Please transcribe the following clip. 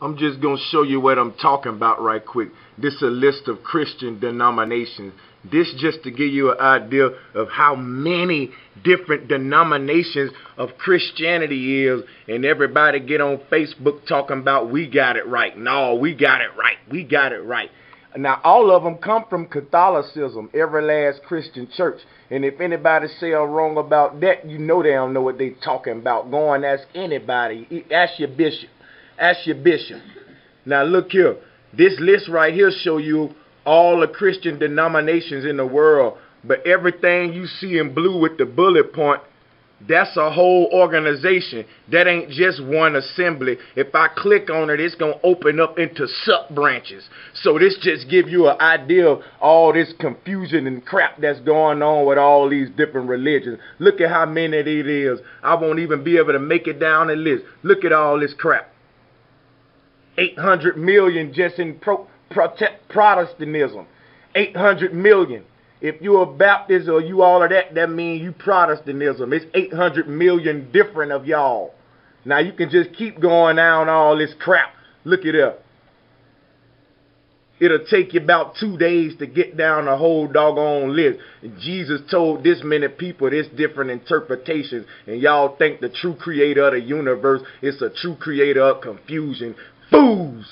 I'm just going to show you what I'm talking about right quick. This is a list of Christian denominations. This just to give you an idea of how many different denominations of Christianity is. And everybody get on Facebook talking about we got it right. No, we got it right. We got it right. Now, all of them come from Catholicism, every last Christian church. And if anybody say I'm wrong about that, you know they don't know what they talking about. Go and ask anybody. Ask your bishop. Ask your bishop. Now look here. This list right here show you all the Christian denominations in the world. But everything you see in blue with the bullet point, that's a whole organization. That ain't just one assembly. If I click on it, it's going to open up into sub-branches. So this just give you an idea of all this confusion and crap that's going on with all these different religions. Look at how many it is. I won't even be able to make it down the list. Look at all this crap. 800 million just in pro, Protestantism. 800 million. If you're a Baptist or you all of that, that means you Protestantism. It's 800 million different of y'all. Now you can just keep going down all this crap. Look it up. It'll take you about two days to get down the whole doggone list. Jesus told this many people this different interpretations. And y'all think the true creator of the universe is a true creator of confusion. Fools!